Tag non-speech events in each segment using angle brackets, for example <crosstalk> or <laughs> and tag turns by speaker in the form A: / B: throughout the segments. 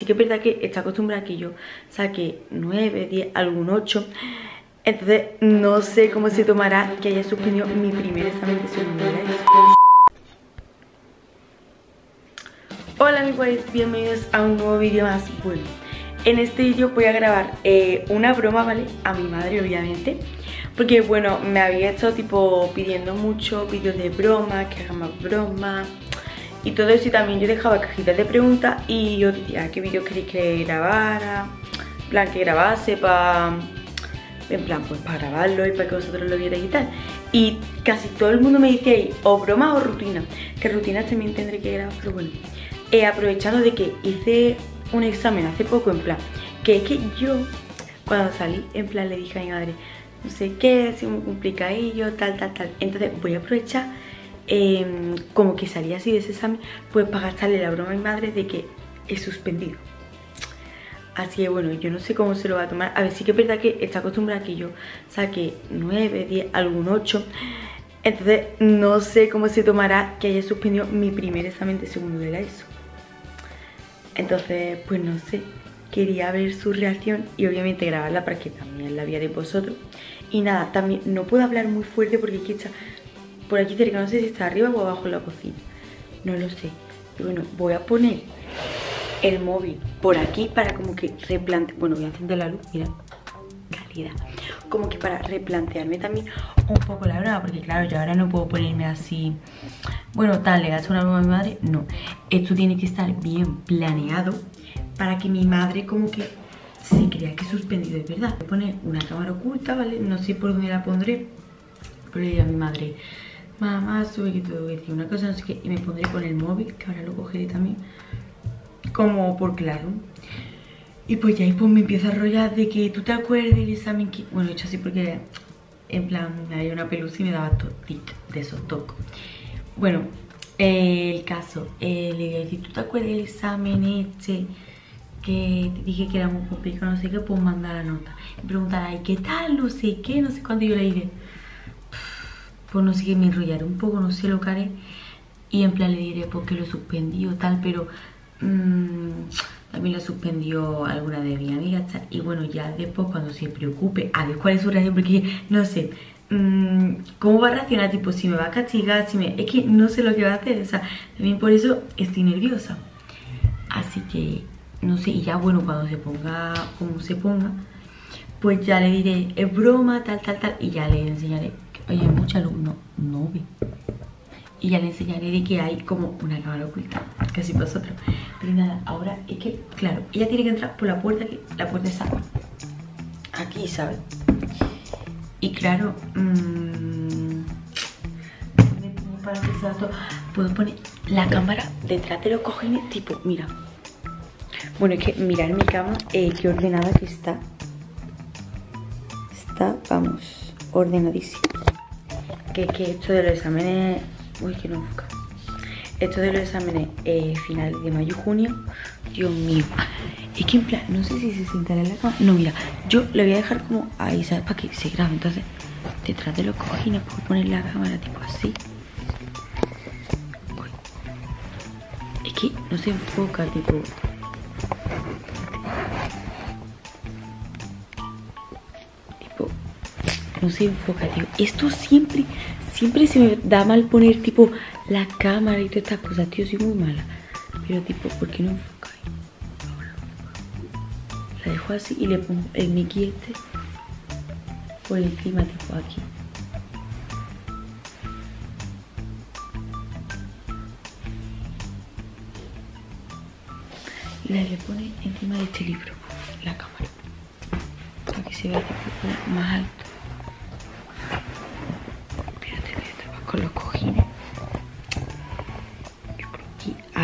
A: Sí que es verdad que está acostumbrada que yo saque 9, 10, algún 8. Entonces no sé cómo se tomará que haya suspendido mi primer examen de segundo Hola amigos, bienvenidos a un nuevo vídeo más. Bueno, en este vídeo voy a grabar eh, una broma, ¿vale? A mi madre obviamente Porque bueno, me había estado tipo pidiendo mucho vídeos de broma, que haga más bromas y todo eso y también yo dejaba cajitas de preguntas y yo decía qué vídeo queréis que grabara, en plan que grabase para, en plan pues para grabarlo y para que vosotros lo vierais y tal. Y casi todo el mundo me dice o broma o rutina, que rutinas también tendré que grabar, pero bueno. He aprovechado de que hice un examen hace poco en plan, que es que yo cuando salí en plan le dije a mi madre, no sé qué, si muy complicadillo, tal, tal, tal. Entonces voy a aprovechar Em, como que salía así de ese examen, pues para gastarle la broma a mi madre de que he suspendido. Así que bueno, yo no sé cómo se lo va a tomar. A ver, sí que es verdad que está acostumbrada a que yo saque 9, 10, algún 8. Entonces no sé cómo se tomará que haya suspendido mi primer examen de segundo de la ESO. Entonces, pues no sé. Quería ver su reacción y obviamente grabarla para que también la de vosotros. Y nada, también no puedo hablar muy fuerte porque aquí está por aquí cerca, no sé si está arriba o abajo en la cocina. No lo sé. Y bueno, voy a poner el móvil por aquí para como que replantear. Bueno, voy a encender la luz, mira. Calidad. Como que para replantearme también un poco la broma, porque claro, yo ahora no puedo ponerme así. Bueno, tal, le das una broma a mi madre. No. Esto tiene que estar bien planeado para que mi madre como que se crea que he suspendido, es verdad. Voy a poner una cámara oculta, ¿vale? No sé por dónde la pondré. Pero le a mi madre, mamá, sube que voy a decir una cosa, no sé qué, y me pondré con el móvil, que ahora lo cogeré también, como por claro. Y pues ya ahí pues me empieza a rollar de que tú te acuerdes del examen que... Bueno, he hecho así porque en plan había una pelusa y me daba tic de esos tocos. Bueno, el caso, eh, le a decir, ¿tú te acuerdas del examen este? Que dije que era muy complicado, no sé qué, pues manda la nota. Y preguntará, ¿y qué tal? No sé qué, no sé cuándo yo le diré pues no sé qué me enrollaré un poco, no sé lo que haré. Y en plan le diré porque lo suspendió tal, pero mmm, también lo suspendió alguna de mis amigas Y bueno, ya después cuando se preocupe, a ver cuál es su reacción, porque no sé, mmm, cómo va a reaccionar, tipo si me va a castigar, si me... Es que no sé lo que va a hacer, o sea, también por eso estoy nerviosa. Así que, no sé, y ya bueno, cuando se ponga como se ponga, pues ya le diré, es broma, tal, tal, tal, y ya le enseñaré Oye, mucha luz, no, ve. Y ya le enseñaré de que hay como una cámara oculta, casi vosotros. Pero nada, ahora es que, claro, ella tiene que entrar por la puerta, que la puerta está aquí, ¿sabes? Y claro, mmm, puedo poner la cámara detrás de los cojines, tipo, mira. Bueno, es que mirar mi cama, eh, qué ordenada que está. Está, vamos, ordenadísima que es que esto de los exámenes... Uy, que no enfoca. Esto de los exámenes eh, finales de mayo junio, Dios mío. Es que en plan, no sé si se sentará en la cama. No, mira, yo le voy a dejar como ahí, ¿sabes? Para que se grabe. Entonces, detrás de los cojines puedo poner la cámara tipo así. Es que no se enfoca, tipo... no se enfoca, tío. Esto siempre, siempre se me da mal poner tipo la cámara y todas estas cosas, tío. Soy muy mala. Pero tipo, ¿por qué no enfoca? La dejo así y le pongo el Mickey este por encima, tipo aquí. Y la le pone encima de este libro, la cámara. Para que se vea tipo más alto.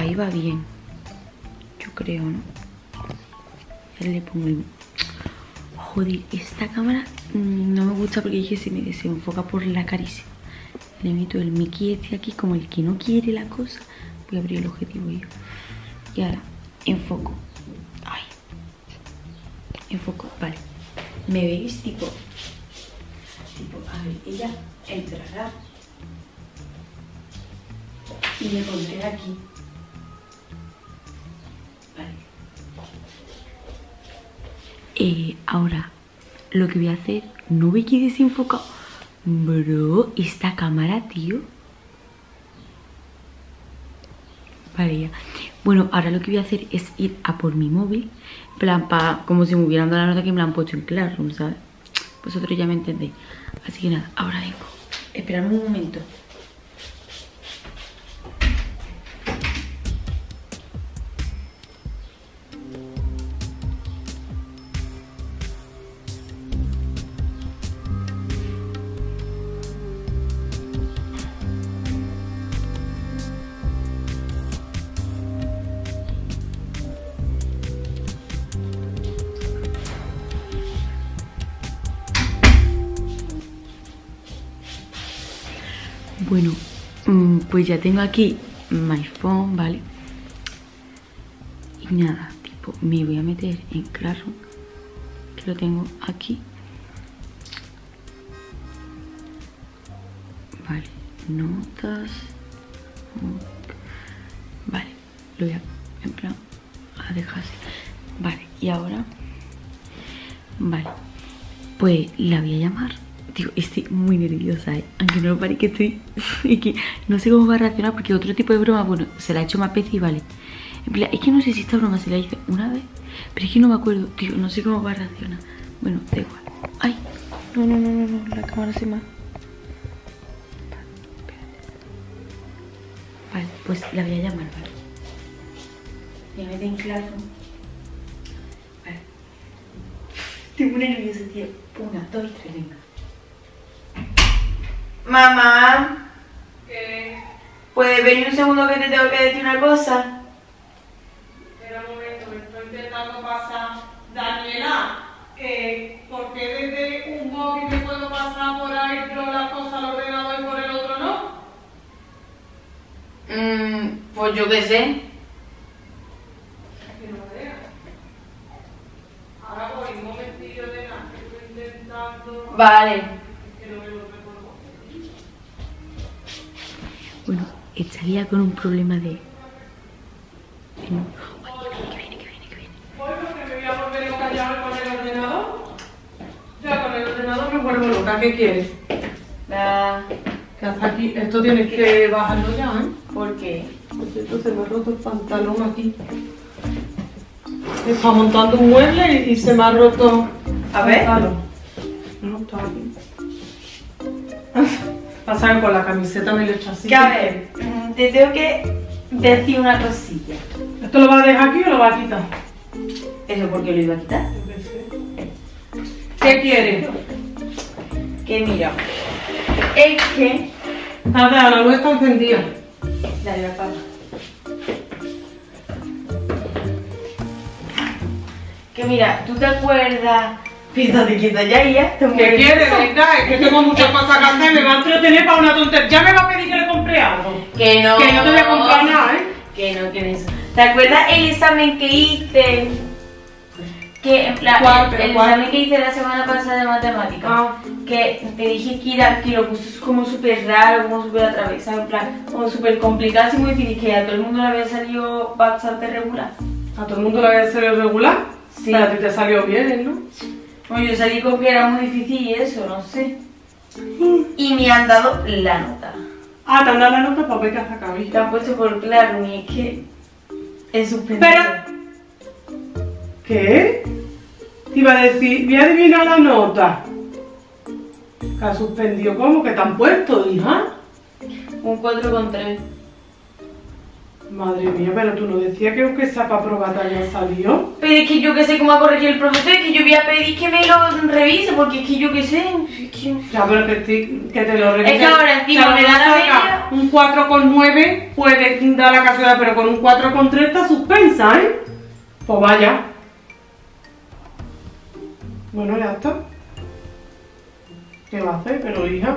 A: Ahí va bien. Yo creo, ¿no? Ya le pongo el... Joder, esta cámara mm, no me gusta porque dije se me desenfoca por la caricia. Le meto el Mickey este aquí como el que no quiere la cosa. Voy a abrir el objetivo. Y ahora, enfoco. Ay. Enfoco, vale. ¿Me veis? Tipo... Tipo, a ver, ella entrará y me pondré aquí. Eh, ahora, lo que voy a hacer, no ve que desenfocado. Bro, esta cámara, tío. Vale, ya. Bueno, ahora lo que voy a hacer es ir a por mi móvil. Plan, pa, como si me hubieran dado la nota que me la han puesto en Classroom, ¿sabes? Vosotros ya me entendéis. Así que nada, ahora vengo. Esperadme un momento. Bueno, mm, pues ya tengo aquí mi phone, ¿vale? Y nada, tipo, me voy a meter en Classroom, que lo tengo aquí. Vale, notas. Vale, lo voy a, en plan, a. Vale, y ahora, vale, pues la voy a llamar Tío, estoy muy nerviosa, ¿eh? Aunque no lo pare que estoy... <laughs> no sé cómo va a reaccionar porque otro tipo de broma, bueno, se la ha hecho más veces y vale. En plan, es que no sé si esta broma se la hice una vez, pero es que no me acuerdo, tío, no sé cómo va a reaccionar. Bueno, da igual. ¡Ay! No, no, no, no, no, la cámara se me Vale, pues la voy a llamar, ¿vale? Me meten en clase. Vale. Estoy muy nerviosa, tío. Una, dos y tres, venga. Mamá.
B: ¿Qué?
A: ¿Puedes venir un segundo que te tengo que decir una cosa?
B: Espera un momento, me estoy intentando pasar. Daniela, eh, ¿por qué desde un móvil me puedo pasar por ahí todas las cosas al ordenador y por el otro no?
A: Mmm, pues yo qué sé.
B: Es que no me deja. Ahora voy un momentillo de nada, estoy intentando.
A: Vale. Con un problema de... de no- Ay, que viene, que viene, que viene.
B: Voy porque me voy a volver ya con el ordenador. Ya con el ordenador me vuelvo loca, ¿qué quieres?
A: La...
B: Hasta aquí, esto tienes que bajarlo ya, ¿eh?
A: ¿Por qué?
B: Pues esto se me ha roto el pantalón aquí. Está montando un mueble y, se me ha roto
A: A ver.
B: el pantalón. No, está aquí. Pasa que con la camiseta me lo he hecho así.
A: Que a ver, te tengo que decir una cosilla.
B: ¿Esto lo vas a dejar aquí o lo vas a quitar?
A: ¿Eso por qué lo iba a quitar?
B: ¿Qué quieres?
A: Que mira, es que...
B: Nada, la luz está encendida.
A: Dale, la pala. Que mira, ¿tú te acuerdas? Pídate quieta ya, ya.
B: ¿Qué quieres? Venga, es que tengo muchas cosas que hacer, me va a entretener para una tontería. Ya me va a pedir que le compre algo.
A: Que no.
B: Que no te voy a comprar nada, ¿eh?
A: Que no tienes eso. ¿Te acuerdas el examen que hice? Que en plan,
B: ¿Cuál,
A: el,
B: cuál?
A: examen que hice la semana pasada de matemáticas.
B: Ah.
A: Que te dije que, era, que lo puso como súper raro, como súper atravesado, en plan, como súper complicado, así muy difícil, que a todo el mundo le había salido bastante regular.
B: ¿A todo el mundo le había salido regular?
A: Sí.
B: Pero a ti te salió bien, ¿no?
A: Bueno, yo salí con que era muy difícil y eso, no sé. Y me han dado la nota.
B: Ah, te han dado la nota para ver que has sacado.
A: Y te han puesto por claro, y es que es suspendido.
B: Espera. ¿Qué? Te iba a decir, voy a adivinar la nota. ¿Que ha suspendido cómo? ¿Que te han puesto, hija?
A: Un 4,3.
B: Madre mía, pero tú no decías que aunque probar te había salido.
A: Pero es que yo que sé cómo ha corregido el profesor, es que yo voy a pedir que me lo revise, porque es que yo que sé. es que-
B: Ya, pero que, te- que te lo revise.
A: Es que ahora encima me da la media.
B: Un 4,9 puede dar la casualidad, pero con un 4,3 está suspensa, ¿eh? Pues vaya. Bueno, ya está. ¿Qué va a hacer? Pero hija.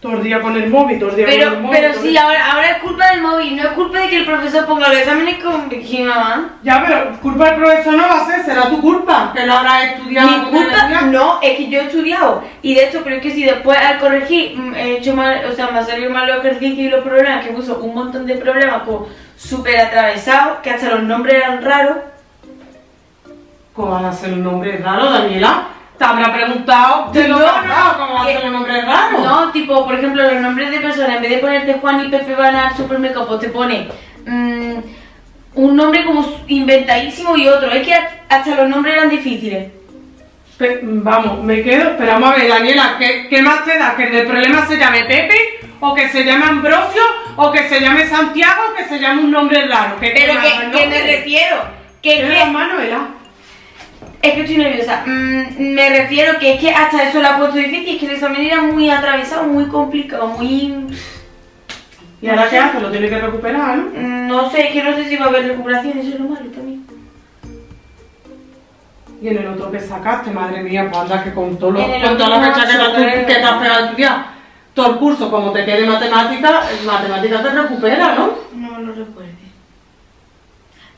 B: Todo el día con el móvil, todo el día con el
A: Pero,
B: móvil.
A: pero sí,
B: el-
A: ahora, ahora es culpa del móvil, no es culpa de que el profesor ponga los exámenes con mamá.
B: Ya, pero culpa del profesor no va a ser, será tu culpa, que no habrás estudiado.
A: Mi culpa no, es que yo he estudiado. Y de hecho, pero es que si después al corregir mm, he hecho mal, o sea, me han salido mal los ejercicios y los problemas, que puso un montón de problemas como súper atravesados, que hasta los nombres eran raros.
B: ¿Cómo van a ser un nombre raro, Daniela? Te habrá preguntado de lo
A: No, no,
B: ¿cómo van a un nombre raro?
A: No, tipo, por ejemplo, los nombres de personas, en vez de ponerte Juan y Pepe van al supermercado, pues te pone mm, un nombre como inventadísimo y otro. Es que hasta los nombres eran difíciles.
B: Pe- vamos, me quedo. Pero vamos a ver, Daniela, ¿qué, qué más te da? ¿Que el problema se llame Pepe? ¿O que se llame Ambrosio? ¿O que se llame Santiago? ¿O que se llame un nombre raro? ¿Qué- qué
A: Pero que, que me refiero, que,
B: ¿Qué es Manuela?
A: Es que estoy nerviosa. Mm, me refiero que es que hasta eso lo ha puesto difícil, es que el examen era muy atravesado, muy complicado, muy...
B: ¿Y ahora qué hace? Lo tiene que recuperar, ¿no?
A: Mm, No sé, es que no sé si va a haber recuperación, eso es lo malo también.
B: Y en el otro que sacaste, madre mía, pues anda que con todo lo,
A: En el
B: con todas las fechas que te has- pegado a estudiar, todo el curso, como te quede matemática, matemática te recupera, ¿no?
A: No lo recuerdo.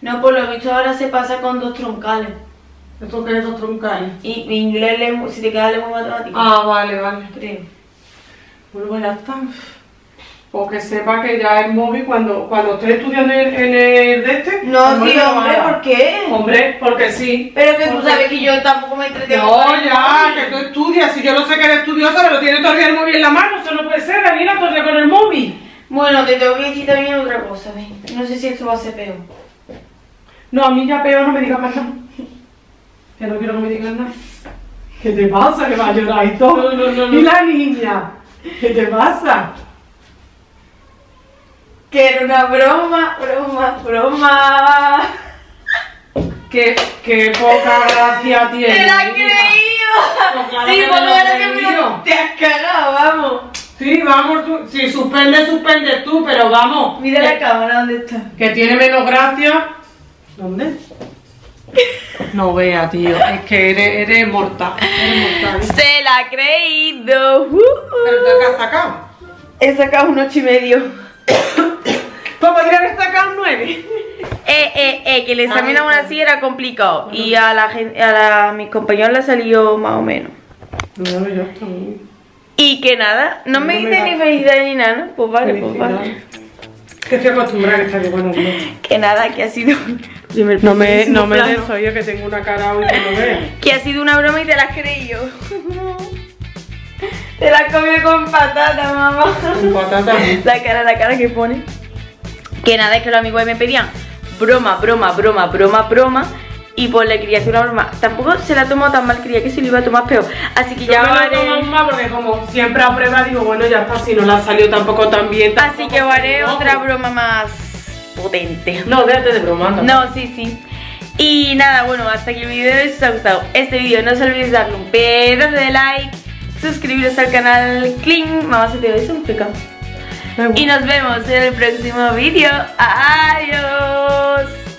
A: No, por lo visto ahora se pasa con dos troncales.
B: Esto que es dos troncales.
A: Y mi inglés, lengua- si te queda lengua matemática.
B: Ah, vale, vale.
A: creo.
B: Bueno, pues ya está. Pues que sepa que ya el móvil, cuando, cuando esté estudiando en, en el de este.
A: No, sí, hombre. ¿por qué?
B: Hombre, porque sí.
A: Pero que tú
B: Porque-
A: sabes que yo tampoco me entretengo.
B: No, ya, que tú estudias. Si yo no sé que eres estudiosa, pero tienes todavía el móvil en la mano. Eso no puede ser, Daniela, todavía con el móvil.
A: Bueno, te tengo que decir también otra cosa, ven. No sé si esto va a ser peor.
B: No, a mí ya peor no me digas más nada. Que no quiero que me digas nada. ¿Qué te pasa? Que va a llorar y todo.
A: No, no, no.
B: ¿Y la niña? ¿Qué te pasa?
A: Que era una broma, broma, broma.
B: Qué, qué poca gracia tiene.
A: ¡Te la he creído!
B: Claro
A: sí,
B: que me creído.
A: Te has cagado, vamos.
B: Sí, vamos, tú. Si suspende, suspende tú, pero vamos.
A: Mira
B: que,
A: la cámara, ¿dónde está?
B: que tiene menos gracia. ¿Dónde? No vea, tío. Es que eres, eres mortal. Eres mortal.
A: Se la ha creído. Uh,
B: ¿Pero qué has sacado?
A: He sacado un ocho y medio.
B: Pues podría haber sacado un 9.
A: Eh, eh, eh, que el examen aún así era complicado. Y a la gente, a, la, a mis compañeros le salió más o menos.
B: No, yo estoy.
A: Y que nada, no me
B: No me
A: ni felicidades ni nada, ¿no? Pues vale, pues vale.
B: Que estoy acostumbrada a que está que bueno. No,
A: Que nada, que ha sido.
B: no me, no me
A: plano.
B: des yo que tengo una cara hoy que no veas.
A: Que ha sido una broma y te la has creído. Te la has comido con patata, mamá.
B: Con patata.
A: La cara, la cara que pone. Que nada, es que los amigos me pedían broma, broma, broma, broma, broma. Y pues le quería hacer una broma. Tampoco se la ha tomado tan mal, creía que se lo iba a tomar peor. Así que
B: Yo
A: ya
B: me
A: haré.
B: tomo más porque como siempre a prueba digo, bueno, ya está, si no la salió tampoco tan bien.
A: Así que haré otra broma más potente.
B: No, déjate de broma.
A: No, sí, sí. Y nada, bueno, hasta aquí el vídeo. Si os ha gustado este vídeo, no os olvidéis darle un pedazo de like, suscribiros al canal Cling. Mamá, se te ve un
B: igual.
A: Y nos vemos en el próximo vídeo. Adiós.